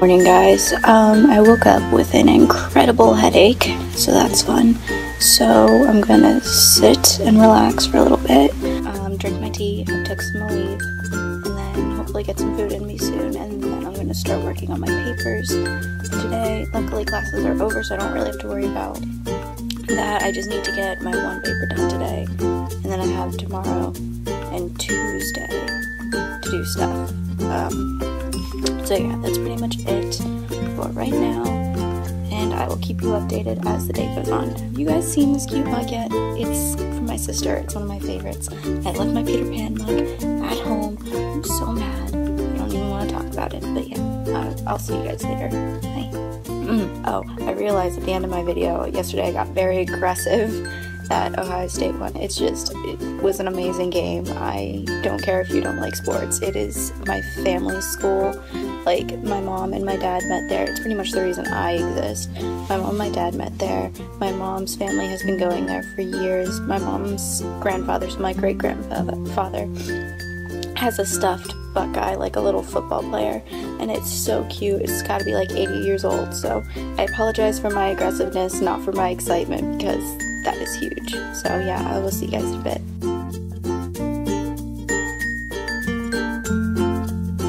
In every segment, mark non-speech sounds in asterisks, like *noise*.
Morning guys, um, I woke up with an incredible headache, so that's fun. So I'm gonna sit and relax for a little bit, um, drink my tea, took some Aleve, and then hopefully get some food in me soon, and then I'm gonna start working on my papers today. Luckily classes are over, so I don't really have to worry about that. I just need to get my one paper done today, and then I have tomorrow and Tuesday to do stuff. Um, so yeah, that's pretty much it for right now. And I will keep you updated as the day goes on. Have you guys seen this cute mug yet? It's from my sister. It's one of my favorites. I left my Peter Pan mug at home. I'm so mad. I don't even want to talk about it. But yeah, uh, I'll see you guys later. Bye. Mm. Oh, I realized at the end of my video yesterday I got very aggressive that Ohio State won. It's just, it was an amazing game. I don't care if you don't like sports. It is my family school. Like, my mom and my dad met there. It's pretty much the reason I exist. My mom and my dad met there. My mom's family has been going there for years. My mom's grandfather, so my great grandfather, has a stuffed Buckeye, like a little football player, and it's so cute. It's got to be like 80 years old, so I apologize for my aggressiveness, not for my excitement, because that is huge. So yeah, I will see you guys in a bit.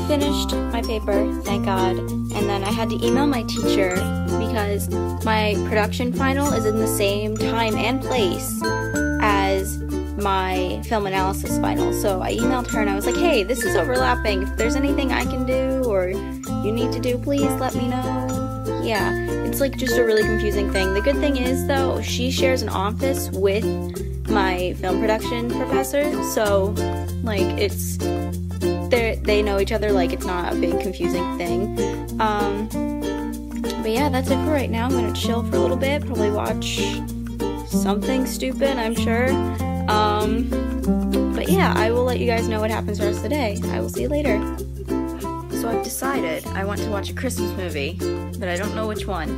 Finished my paper, thank God, and then I had to email my teacher because my production final is in the same time and place as my film analysis final. So I emailed her and I was like, hey, this is overlapping. If there's anything I can do or you need to do, please let me know yeah, it's like just a really confusing thing. The good thing is though, she shares an office with my film production professor, so like it's they they know each other. Like it's not a big confusing thing. Um, but yeah, that's it for right now. I'm gonna chill for a little bit, probably watch something stupid. I'm sure. Um, but yeah, I will let you guys know what happens the rest of the day. I will see you later. So I've decided I want to watch a Christmas movie, but I don't know which one.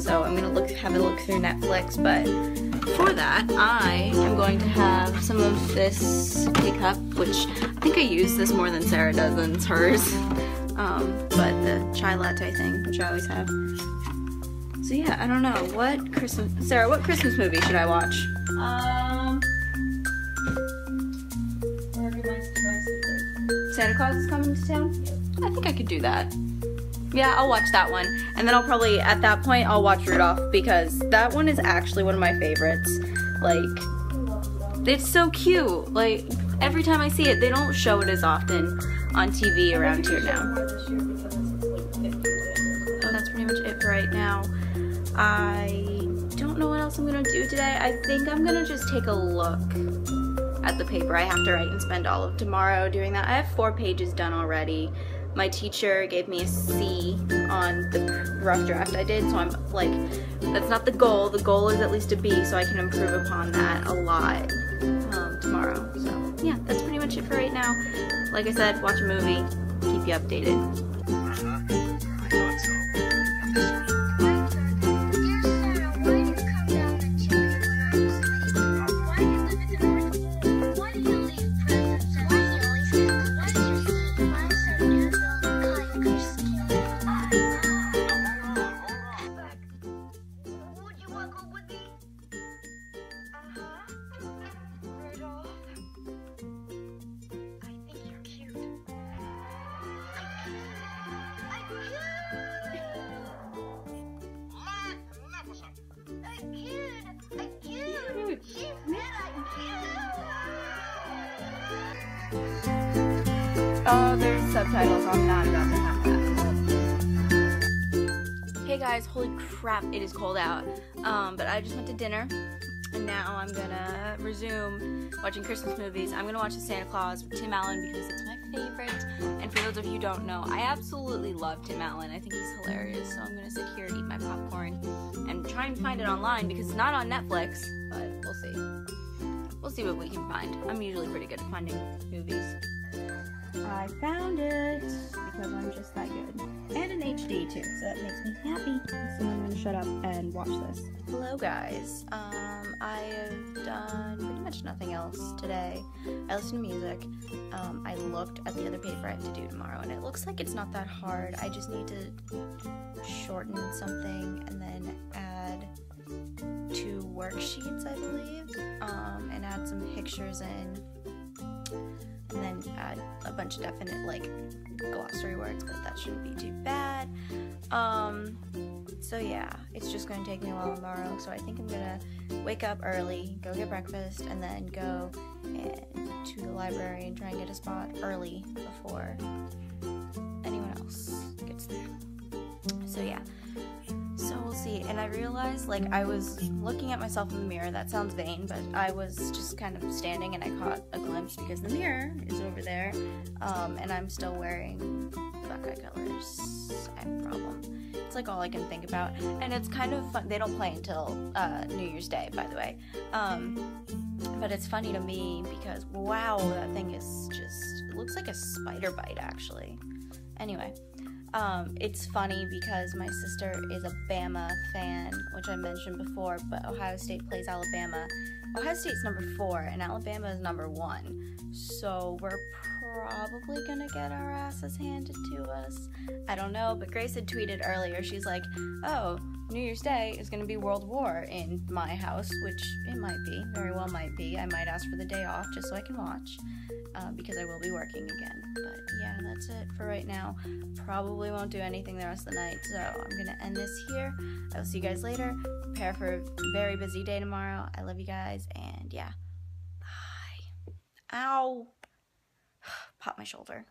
So I'm gonna look have a look through Netflix, but for that, I am going to have some of this K-Cup, which I think I use this more than Sarah does and it's hers. *laughs* Um, but the chai latte thing, which I always have. So yeah, I don't know. What Christmas, Sarah, what Christmas movie should I watch? Um, Santa Claus is coming to town? I think I could do that. Yeah, I'll watch that one. And then I'll probably, at that point, I'll watch Rudolph because that one is actually one of my favorites. Like, it's so cute. Like, every time I see it, they don't show it as often on TV around here now. Oh, that's pretty much it for right now. I don't know what else I'm gonna do today. I think I'm gonna just take a look at the paper I have to write and spend all of tomorrow doing that. I have four pages done already my teacher gave me a C on the rough draft I did, so I'm like, that's not the goal. The goal is at least a B, so I can improve upon that a lot um, tomorrow. So yeah, that's pretty much it for right now. Like I said, watch a movie, keep you updated. There's subtitles. I'm not about to have that. Hey guys, holy crap, it is cold out. Um, but I just went to dinner, and now I'm gonna resume watching Christmas movies. I'm gonna watch The Santa Claus with Tim Allen because it's my favorite. And for those of you who don't know, I absolutely love Tim Allen. I think he's hilarious. So I'm gonna sit here, and eat my popcorn, and try and find it online because it's not on Netflix. But we'll see. We'll see what we can find. I'm usually pretty good at finding movies. I found it because I'm just that good. And an HD too, so that makes me happy. So I'm gonna shut up and watch this. Hello guys. Um, I have done pretty much nothing else today. I listened to music. Um, I looked at the other paper I have to do tomorrow, and it looks like it's not that hard. I just need to shorten something and then add two worksheets, I believe, um, and add some pictures in, and then add a bunch of definite like glossary words, but that shouldn't be too bad. Um, so yeah, it's just going to take me a while tomorrow. So I think I'm gonna wake up early, go get breakfast, and then go and to the library and try and get a spot early before anyone else gets there. So yeah. And I realized, like, I was looking at myself in the mirror. That sounds vain, but I was just kind of standing and I caught a glimpse because the mirror is over there. Um, and I'm still wearing Buckeye colors. I have a problem. It's like all I can think about. And it's kind of fun. They don't play until uh, New Year's Day, by the way. Um, but it's funny to me because, wow, that thing is just, it looks like a spider bite, actually. Anyway. Um, it's funny because my sister is a Bama fan, which I mentioned before, but Ohio State plays Alabama. Ohio State's number four, and Alabama is number one. So we're probably gonna get our asses handed to us. I don't know, but Grace had tweeted earlier, she's like, oh, New Year's Day is gonna be World War in my house, which it might be, very well might be. I might ask for the day off just so I can watch. Uh, because I will be working again. But yeah, that's it for right now. Probably won't do anything the rest of the night, so I'm gonna end this here. I will see you guys later. Prepare for a very busy day tomorrow. I love you guys, and yeah, bye. Ow! *sighs* Pop my shoulder.